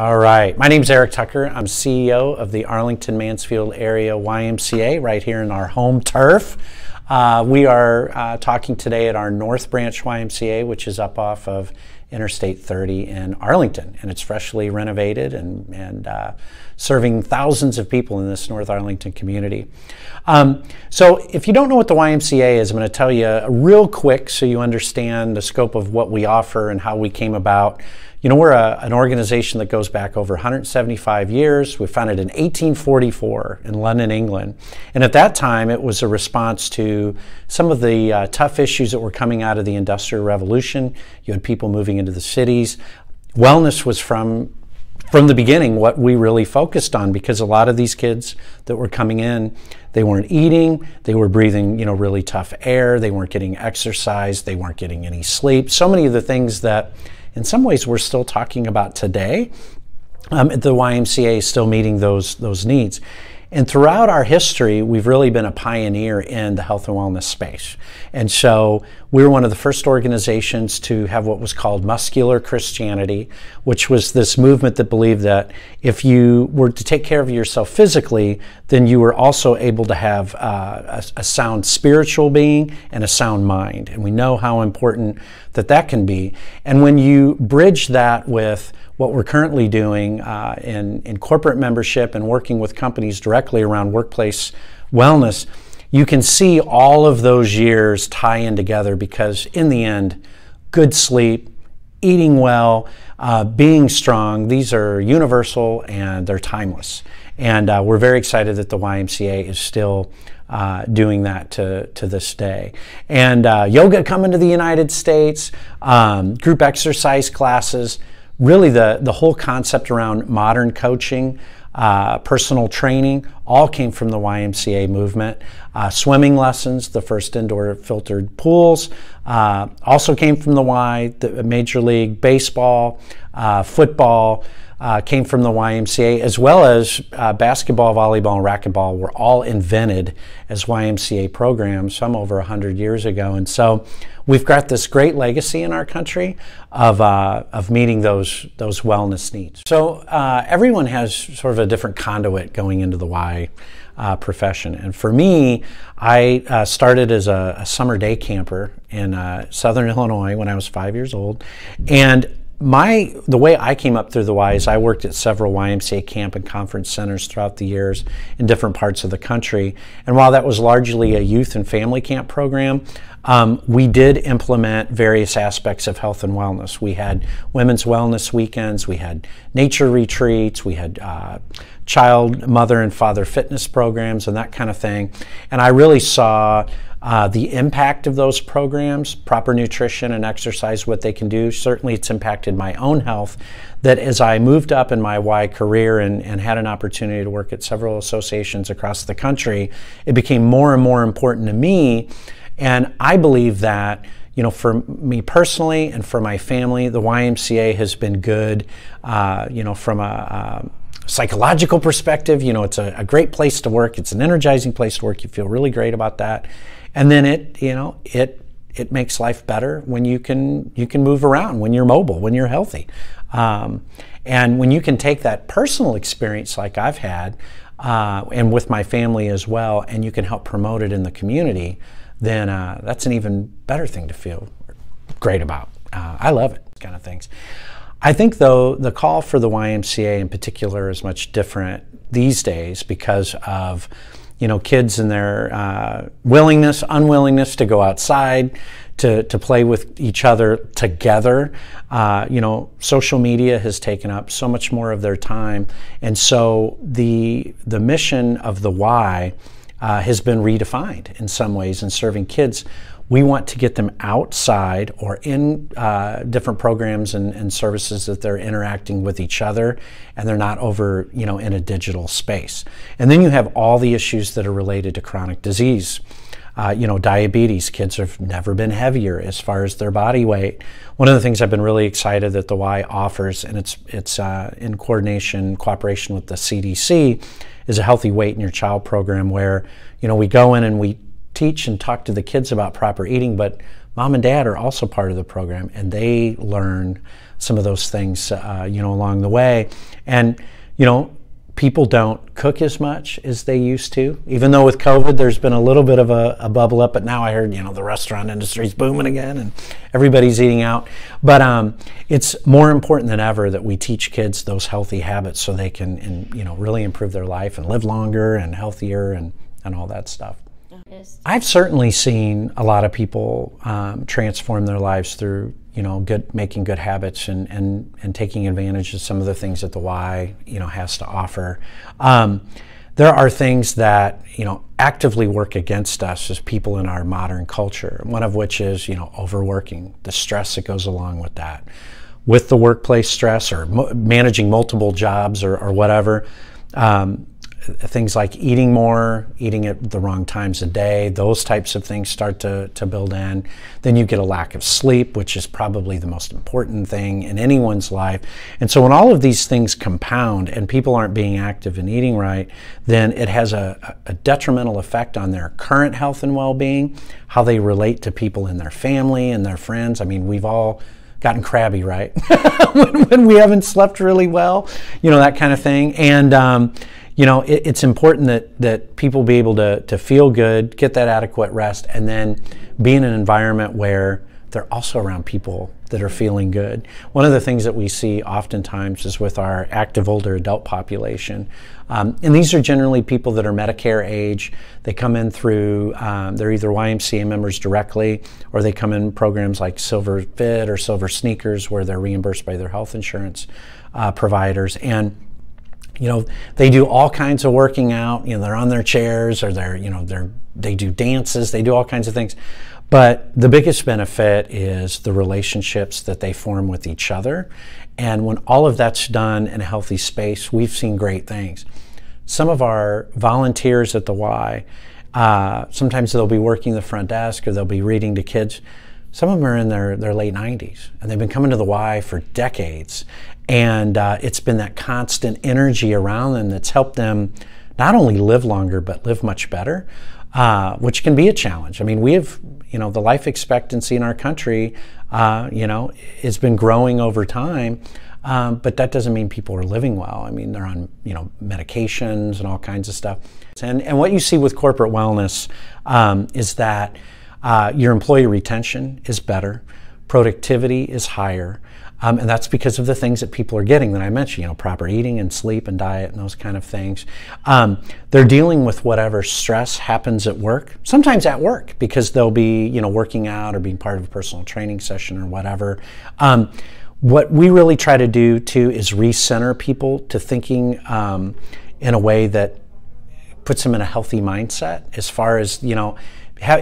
All right. My name is Eric Tucker. I'm CEO of the Arlington Mansfield Area YMCA right here in our home turf. Uh, we are uh, talking today at our North Branch YMCA, which is up off of Interstate 30 in Arlington, and it's freshly renovated and, and uh, serving thousands of people in this North Arlington community. Um, so, if you don't know what the YMCA is, I'm going to tell you real quick so you understand the scope of what we offer and how we came about. You know, we're a, an organization that goes back over 175 years. We founded in 1844 in London, England. And at that time, it was a response to some of the uh, tough issues that were coming out of the Industrial Revolution. You had people moving into the cities. Wellness was from from the beginning what we really focused on because a lot of these kids that were coming in they weren't eating they were breathing you know really tough air they weren't getting exercise they weren't getting any sleep so many of the things that in some ways we're still talking about today. Um, the YMCA is still meeting those those needs. And throughout our history, we've really been a pioneer in the health and wellness space. And so we were one of the first organizations to have what was called muscular Christianity, which was this movement that believed that if you were to take care of yourself physically, then you were also able to have uh, a, a sound spiritual being and a sound mind. And we know how important that that can be. And when you bridge that with what we're currently doing uh, in, in corporate membership and working with companies directly around workplace wellness, you can see all of those years tie in together because, in the end, good sleep, eating well, uh, being strong, these are universal and they're timeless. And uh, we're very excited that the YMCA is still uh, doing that to, to this day. And uh, yoga coming to the United States, um, group exercise classes, really the, the whole concept around modern coaching, uh, personal training, all came from the YMCA movement. Uh, swimming lessons, the first indoor filtered pools, uh, also came from the Y, the Major League Baseball, uh, football, uh, came from the YMCA, as well as uh, basketball, volleyball, and racquetball were all invented as YMCA programs some over 100 years ago. And so we've got this great legacy in our country of, uh, of meeting those, those wellness needs. So uh, everyone has sort of a different conduit going into the Y. Uh, profession. And for me, I uh, started as a, a, summer day camper in uh, southern Illinois when I was five years old. And my the way I came up through the Y is I worked at several YMCA camp and conference centers throughout the years in different parts of the country. And while that was largely a youth and family camp program, um, we did implement various aspects of health and wellness. We had women's wellness weekends, we had nature retreats, we had uh, child, mother, and father fitness programs, and that kind of thing. And I really saw uh, the impact of those programs, proper nutrition and exercise, what they can do. Certainly, it's impacted my own health. That as I moved up in my Y career and, and had an opportunity to work at several associations across the country, it became more and more important to me. And I believe that you know, for me personally and for my family, the YMCA has been good. Uh, you know, from a, a, psychological perspective, you know, it's a, a, great place to work. It's an energizing place to work. You feel really great about that and then it you know it it makes life better when you can you can move around when you're mobile when you're healthy um, and when you can take that personal experience like i've had uh, and with my family as well and you can help promote it in the community then uh, that's an even better thing to feel great about uh, i love it kind of things i think though the call for the ymca in particular is much different these days because of you know, kids and their uh, willingness, unwillingness to go outside, to, to play with each other together. Uh, you know, social media has taken up so much more of their time. And so the, the mission of the Y uh, has been redefined in some ways in serving kids we want to get them outside or in uh, different programs and, and, services that they're interacting with each other and they're not over, you know, in a digital space. And then you have all the issues that are related to chronic disease. Uh, you know, diabetes. Kids have never been heavier as far as their body weight. One of the things I've been really excited that the Y offers, and it's it's uh, in coordination, cooperation with the CDC, is a healthy weight in your child program where you know we go in and we teach and talk to the kids about proper eating, but mom and dad are also part of the program and they learn some of those things, uh, you know, along the way. And, you know, people don't cook as much as they used to. Even though with COVID, there's been a little bit of a, a bubble up, but now I heard, you know, the restaurant industry's booming again and everybody's eating out. But um, it's more important than ever that we teach kids those healthy habits so they can, and, you know, really improve their life and live longer and healthier and, and all that stuff. I've certainly seen a lot of people um, transform their lives through you know good making good habits and, and and taking advantage of some of the things that the Y you know has to offer. Um, there are things that you know actively work against us as people in our modern culture. One of which is you know overworking, the stress that goes along with that, with the workplace stress or mo- managing multiple jobs or, or whatever. Um, things like eating more, eating at the wrong times of day, those types of things start to, to build in. Then you get a lack of sleep, which is probably the most important thing in anyone's life. And so when all of these things compound and people aren't being active and eating right, then it has a, a detrimental effect on their current health and well being, how they relate to people in their family and their friends. I mean, we've all gotten crabby, right? when, when, we haven't slept really well, you know, that kind of thing. And, um, you know, it, it's important that, that people be able to, to feel good, get that adequate rest, and then be in an environment where they're also around people that are feeling good. One of the things that we see oftentimes is with our active older adult population. Um, and these are generally people that are Medicare age. They come in through, um, they're either YMCA members directly or they come in programs like Silver Fit or Silver Sneakers where they're reimbursed by their health insurance uh, providers. And you know they do all kinds of working out you know they're on their chairs or they're you know they're they do dances they do all kinds of things but the biggest benefit is the relationships that they form with each other. And when all of that's done in a healthy space we've seen great things. Some of our volunteers at the y uh, sometimes they'll be working the front desk or they'll be reading to kids. Some of them are in their, their late 90s and they've been coming to the Y for decades. And uh, it's been that constant energy around them that's helped them not only live longer, but live much better, uh, which can be a challenge. I mean, we have, you know, the life expectancy in our country, uh, you know, has been growing over time. Um, but that doesn't mean people are living well. I mean, they're on, you know, medications and all kinds of stuff. And, and what you see with corporate wellness um, is that uh, your employee retention is better, productivity is higher, um, and that's because of the things that people are getting that I mentioned, you know, proper eating and sleep and diet and those kind of things. Um, they're dealing with whatever stress happens at work, sometimes at work because they'll be, you know, working out or being part of a personal training session or whatever. Um, what we really try to do too is recenter people to thinking um, in a way that puts them in a healthy mindset as far as, you know,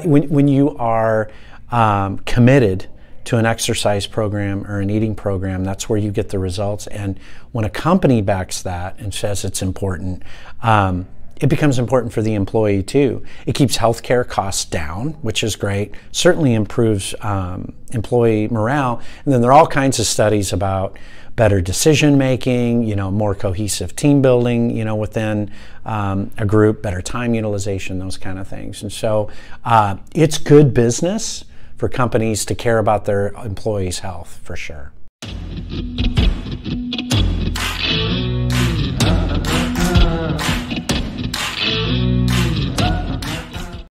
when, when you are um, committed to an exercise program or an eating program, that's where you get the results. And when a company backs that and says it's important, um, it becomes important for the employee too. It keeps healthcare costs down, which is great. Certainly improves um, employee morale. And then there are all kinds of studies about better decision making, you know, more cohesive team building, you know, within um, a group, better time utilization, those kind of things. And so uh, it's good business for companies to care about their employees' health for sure.